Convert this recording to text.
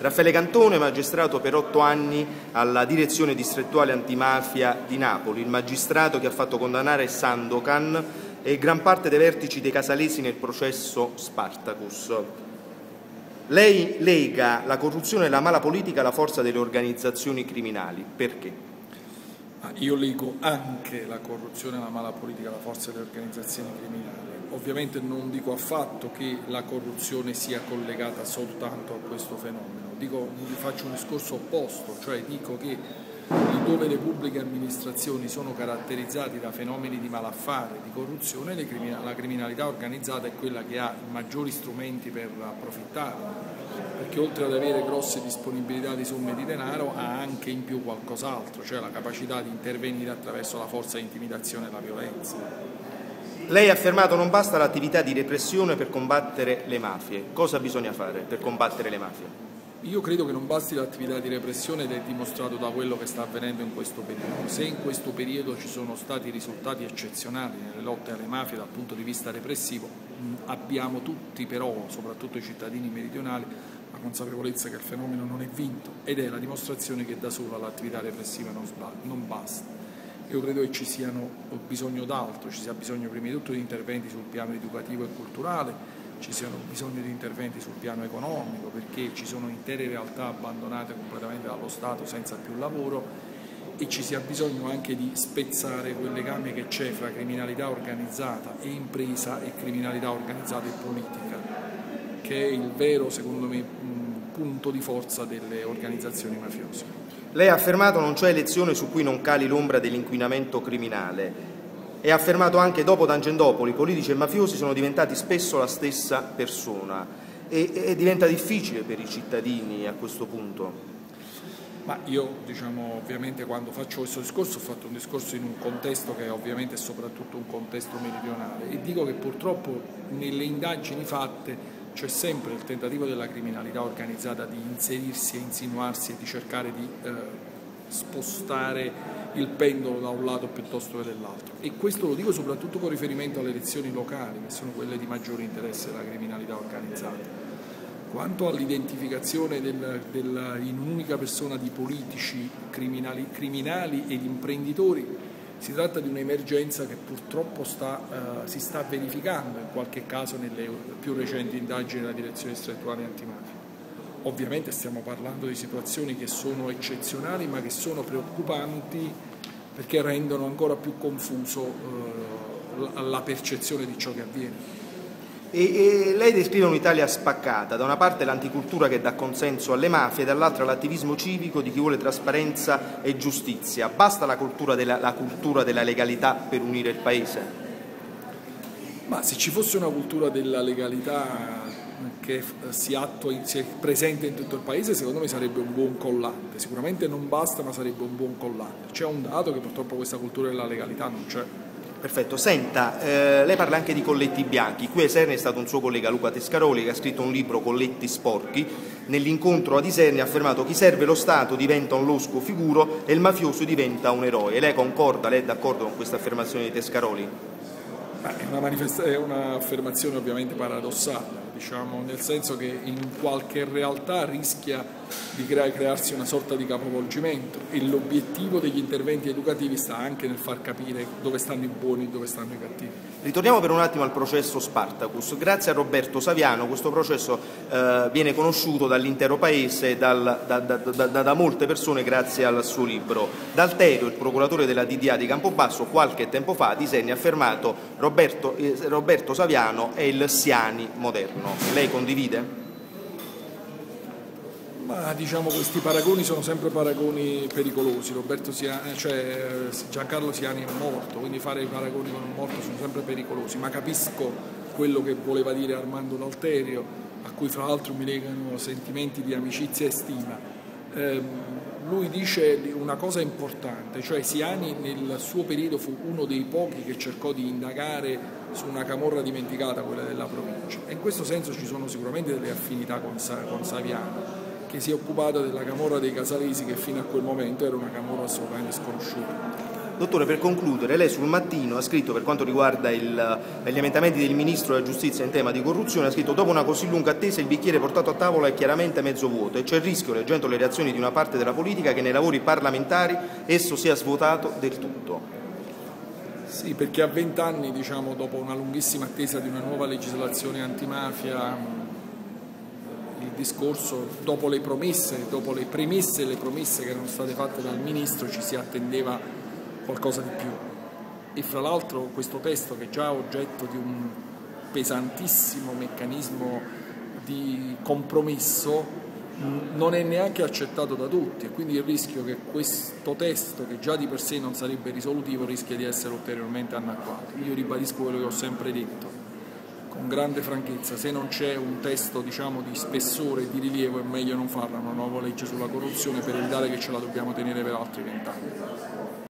Raffaele Cantone, magistrato per otto anni alla direzione distrettuale antimafia di Napoli, il magistrato che ha fatto condannare Sandokan e gran parte dei vertici dei casalesi nel processo Spartacus. Lei lega la corruzione e la mala politica alla forza delle organizzazioni criminali. Perché? Io leggo anche la corruzione e la mala politica alla forza delle organizzazioni criminali. Ovviamente non dico affatto che la corruzione sia collegata soltanto a questo fenomeno, dico, faccio un discorso opposto, cioè dico che dove le pubbliche amministrazioni sono caratterizzate da fenomeni di malaffare, di corruzione, la criminalità organizzata è quella che ha maggiori strumenti per approfittare perché oltre ad avere grosse disponibilità di somme di denaro ha anche in più qualcos'altro, cioè la capacità di intervenire attraverso la forza di intimidazione e la violenza. Lei ha affermato non basta l'attività di repressione per combattere le mafie. Cosa bisogna fare per combattere le mafie? Io credo che non basti l'attività di repressione ed è dimostrato da quello che sta avvenendo in questo periodo. Se in questo periodo ci sono stati risultati eccezionali nelle lotte alle mafie dal punto di vista repressivo, abbiamo tutti però, soprattutto i cittadini meridionali, la consapevolezza che il fenomeno non è vinto ed è la dimostrazione che da sola l'attività repressiva non, basta. Io credo che ci sia bisogno d'altro, ci sia bisogno prima di tutto di interventi sul piano educativo e culturale, ci siano bisogno di interventi sul piano economico perché ci sono intere realtà abbandonate completamente dallo Stato senza più lavoro e ci sia bisogno anche di spezzare quel legame che c'è fra criminalità organizzata e impresa e criminalità organizzata e politica, che è il vero, secondo me, punto di forza delle organizzazioni mafiose. Lei ha affermato non c'è elezione su cui non cali l'ombra dell'inquinamento criminale e affermato anche dopo Tangentopoli politici e mafiosi sono diventati spesso la stessa persona e, e diventa difficile per i cittadini a questo punto. Ma io diciamo ovviamente quando faccio questo discorso ho fatto un discorso in un contesto che ovviamente è soprattutto un contesto meridionale e dico che purtroppo nelle indagini fatte c'è sempre il tentativo della criminalità organizzata di inserirsi e insinuarsi e di cercare di eh, spostare il pendolo da un lato piuttosto che dall'altro e questo lo dico soprattutto con riferimento alle elezioni locali che sono quelle di maggiore interesse della criminalità organizzata. Quanto all'identificazione in un'unica persona di politici, criminali, criminali ed imprenditori, si tratta di un'emergenza che purtroppo sta, uh, si sta verificando in qualche caso nelle più recenti indagini della direzione distrettuale antimafia. Ovviamente stiamo parlando di situazioni che sono eccezionali ma che sono preoccupanti perché rendono ancora più confuso eh, la percezione di ciò che avviene. E, e, lei descrive un'Italia spaccata, da una parte l'anticultura che dà consenso alle mafie, dall'altra l'attivismo civico di chi vuole trasparenza e giustizia. Basta la cultura della, la cultura della legalità per unire il Paese? Ma se ci fosse una cultura della legalità che si, attua, si è presente in tutto il paese secondo me sarebbe un buon collante, sicuramente non basta ma sarebbe un buon collante. C'è un dato che purtroppo questa cultura della legalità non c'è. Perfetto, senta, eh, lei parla anche di colletti bianchi, qui a Isernia è stato un suo collega Luca Tescaroli che ha scritto un libro Colletti sporchi, nell'incontro ad Isernia ha affermato chi serve lo Stato diventa un losco figuro e il mafioso diventa un eroe. Lei concorda, lei è d'accordo con questa affermazione di Tescaroli? È un'affermazione ovviamente paradossale, diciamo, nel senso che in qualche realtà rischia di crearsi una sorta di capovolgimento e l'obiettivo degli interventi educativi sta anche nel far capire dove stanno i buoni e dove stanno i cattivi. Ritorniamo per un attimo al processo Spartacus. Grazie a Roberto Saviano questo processo eh, viene conosciuto dall'intero paese, dal, da, da, da, da, molte persone grazie al suo libro. D'Alterio, il procuratore della DDA di Campobasso, qualche tempo fa a Disegni ha affermato Roberto, eh, Roberto Saviano è il Siani moderno. Lei condivide? Ma diciamo questi paragoni sono sempre paragoni pericolosi, Siani, cioè, Giancarlo Siani è morto, quindi fare i paragoni con un morto sono sempre pericolosi, ma capisco quello che voleva dire Armando D'Alterio, a cui fra l'altro mi legano sentimenti di amicizia e stima. Eh, lui dice una cosa importante, cioè Siani nel suo periodo fu uno dei pochi che cercò di indagare su una camorra dimenticata, quella della provincia. E in questo senso ci sono sicuramente delle affinità con, con Saviano, che si è occupata della camorra dei casalesi che fino a quel momento era una camorra assolutamente sconosciuta. Dottore, per concludere, lei sul mattino ha scritto per quanto riguarda il, gli emendamenti del Ministro della Giustizia in tema di corruzione, ha scritto dopo una così lunga attesa il bicchiere portato a tavola è chiaramente mezzo vuoto e c'è il rischio, leggendo le reazioni di una parte della politica, che nei lavori parlamentari esso sia svuotato del tutto. Sì, perché a vent'anni, diciamo, dopo una lunghissima attesa di una nuova legislazione antimafia, il discorso, dopo le promesse, dopo le premesse e le promesse che erano state fatte dal Ministro, ci si attendeva qualcosa di più. E fra l'altro questo testo che è già oggetto di un pesantissimo meccanismo di compromesso non è neanche accettato da tutti e quindi il rischio che questo testo, che già di per sé non sarebbe risolutivo, rischia di essere ulteriormente annacquato. Io ribadisco quello che ho sempre detto, con grande franchezza, se non c'è un testo diciamo, di spessore e di rilievo è meglio non farla una nuova legge sulla corruzione per evitare che ce la dobbiamo tenere per altri vent'anni.